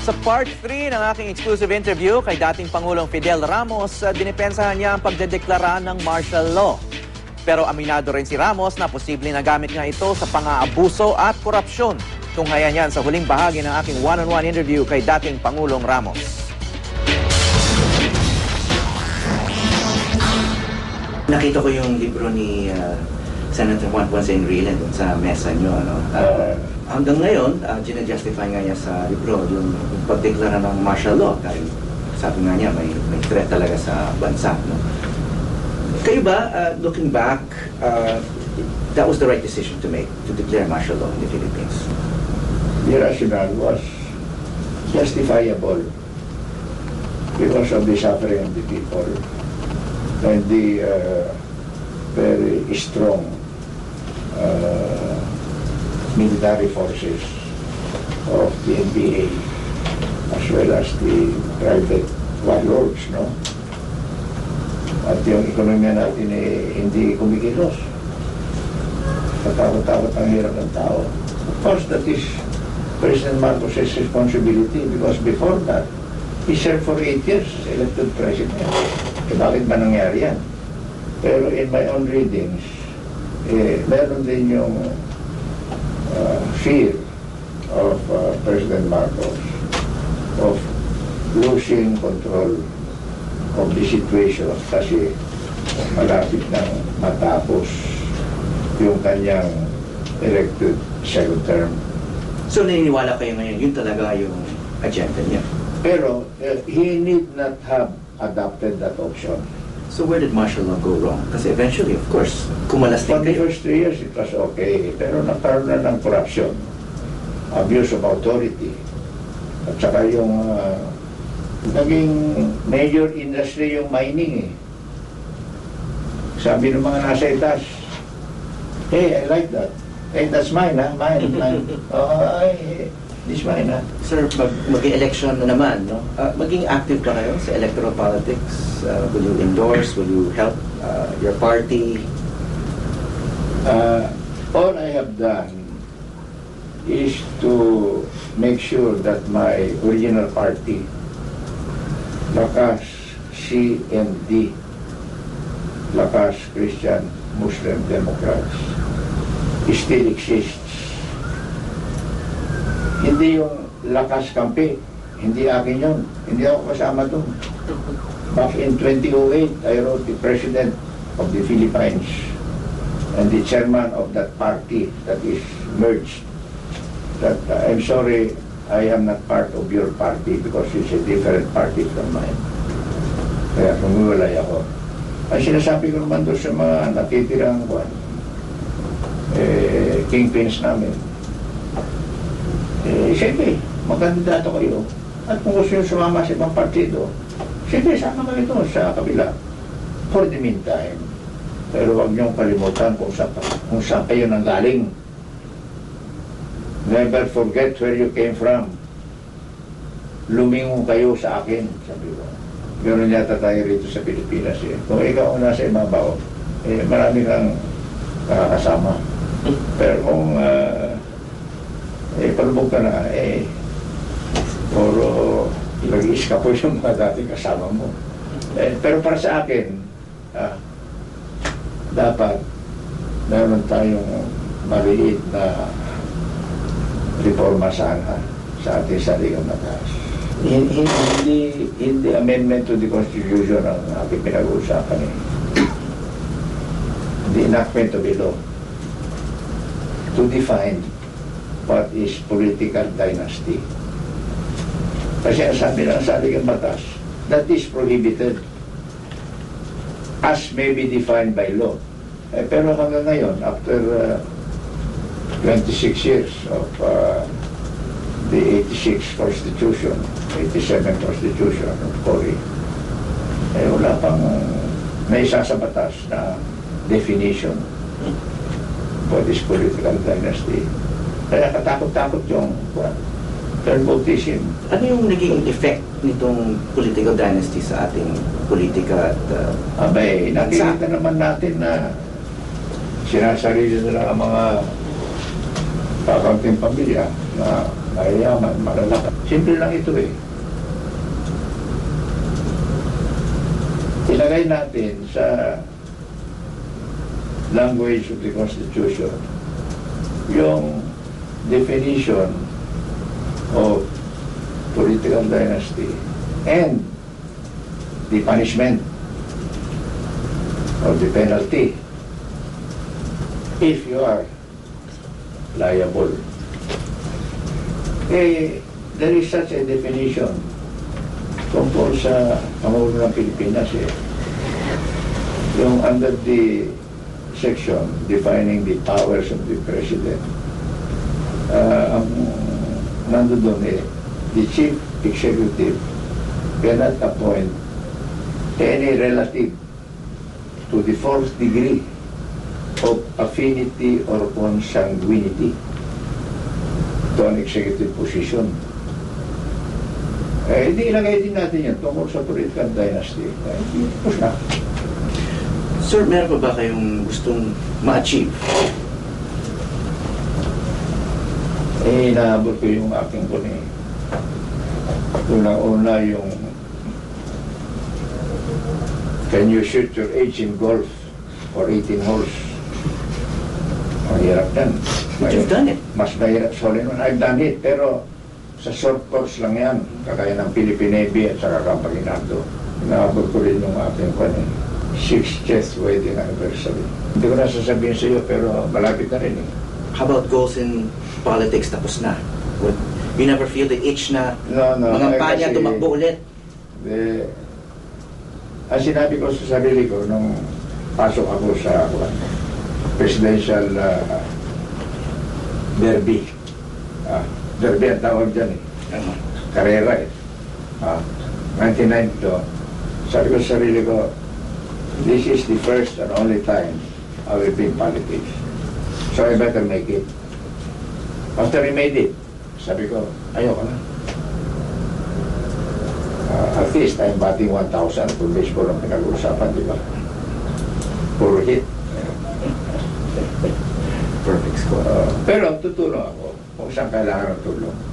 Sa part 3 ng aking exclusive interview kay dating Pangulong Fidel Ramos, uh, dinipensahan niya ang pagdedeklara ng martial law. Pero aminado rin si Ramos na posible nagamit nga ito sa pang-aabuso at korupsyon. Tunghayan yan sa huling bahagi ng aking one-on-one interview kay dating Pangulong Ramos. Nakita ko yung libro ni uh, Senator Juan Ponce Enrile dun sa mesa nyo. Ano? Uh, hanggang ngayon, uh, ginajustify nga niya sa libro yung, yung pagdeklara ng martial law dahil sabi nga niya may, may threat talaga sa bansa. No? Kayo ba, uh, looking back, uh, that was the right decision to make, to declare martial law in the Philippines? the rationale was justifiable because of the suffering of the people and the uh, very strong uh, military forces of the NBA as well as the private warlords, no? At yung ekonomiya natin eh, hindi kumikilos. Katakot-takot ang hirap ng tao. Of course, that is President Marcos' responsibility because before that, he served for eight years as elected president. Eh, bakit ba nangyari yan? Pero in my own readings, eh, meron din yung uh, fear of uh, President Marcos of losing control of the situation kasi malapit nang matapos yung kanyang elected second term. So naniniwala kayo ngayon, yun talaga yung agenda niya. Pero uh, he need not have adopted that option. So where did martial law go wrong? Kasi eventually, of course, kumalas din For the kayo. first three years, it was okay. Pero nagkaroon na ng corruption, abuse of authority, at saka yung uh, naging major industry yung mining eh. Sabi ng mga nasa itas, hey, I like that. Hey, that's mine, ha? Mine, mine. Oh, ay, ha? Sir, mag, mag-election na naman, no? Ah, maging active ba kayo sa electoral politics? Ah, will you endorse? Will you help ah, your party? Uh, all I have done is to make sure that my original party, Lakas CMD, Lakas Christian Muslim Democrats, still exists. Hindi yung Lakas Kampi, hindi akin yun. Hindi ako kasama doon. Back in 2008, I wrote the President of the Philippines and the chairman of that party that is merged that uh, I'm sorry I am not part of your party because it's a different party from mine. Kaya humiwalay ako. Ang sinasabi ko naman doon sa mga natitirang eh, kingpins namin, eh, siyempre, magkandidato kayo. At kung gusto nyo sumama sa ibang partido, siyempre, sama kayo doon sa kabila. For the meantime, pero huwag niyong kalimutan kung saan, kung saan kayo nanggaling. Never forget where you came from. Lumingon kayo sa akin, sabi ko. Ganoon yata tayo rito sa Pilipinas eh. Kung ikaw ang nasa ibabaw, eh, marami kang nakakasama. Pero kung uh, eh, palubog ka na, eh, puro nag-iiska po yung mga dating kasama mo. Eh, pero para sa akin, ah, dapat meron tayong maliit na reforma sana sa ating saligang batas. Hin- hin- Hindi, hindi amendment to the Constitution ang aking pinag-uusapan eh. The enactment of the law to define what is political dynasty. Kasi ang sabi ng saligang batas, that is prohibited as may be defined by law. Eh, pero hanggang ngayon, after uh, 26 years of uh, the 86 Constitution, 87 Constitution of Cory, eh wala pang naisa sa batas na definition what is political dynasty. Kaya katakot-takot yung uh, third votism. Ano yung naging effect nitong political dynasty sa ating politika at ah, Abay, nakikita naman natin na sinasarili nila ang mga kakanting pamilya na mayayaman, malalaki. Simple lang ito eh. Ilagay natin sa language of the Constitution yung definition of political dynasty and the punishment or the penalty if you are liable. Eh, there is such a definition tungkol sa Pangulo ng Pilipinas eh. Yung under the section defining the powers of the President, uh, ang nando eh, the Chief Executive cannot appoint any relative to the fourth degree of affinity or consanguinity to an executive position. Eh, hindi ilagay din natin yan tungkol sa political dynasty. Eh, tapos na. Sir, meron pa ba kayong gustong ma-achieve? Eh, inaabot ko yung aking ko ni Unang-una yung Can you shoot your age in golf or 18 holes? Mahirap yan. But you've done it. Mas mahirap sa huli nun. I've done it, pero sa short course lang yan. Kagaya ng Philippine Navy at saka Campaginado. Inaabot ko rin yung aking ni 60th wedding anniversary. Hindi ko na sasabihin sa iyo, pero malapit na rin eh. How about goals in politics? Tapos na. Would you never feel the itch na No, no. mga panya kasi, tumakbo ulit? Eh, ang sinabi ko sa sarili ko nung pasok ako sa kuwan, presidential uh, derby. Ah, derby ang tawag dyan eh. Karera eh. Ah, 1992. Sabi ko sa sarili ko, this is the first and only time I will be in politics. So I better make it. After I made it, sabi ko, ayoko na. Uh, at least I'm batting 1,000 kung baseball ang pinag-uusapan, di ba? Puro hit. Perfect score. Uh, pero tutulong ako kung saan kailangan ng tulong.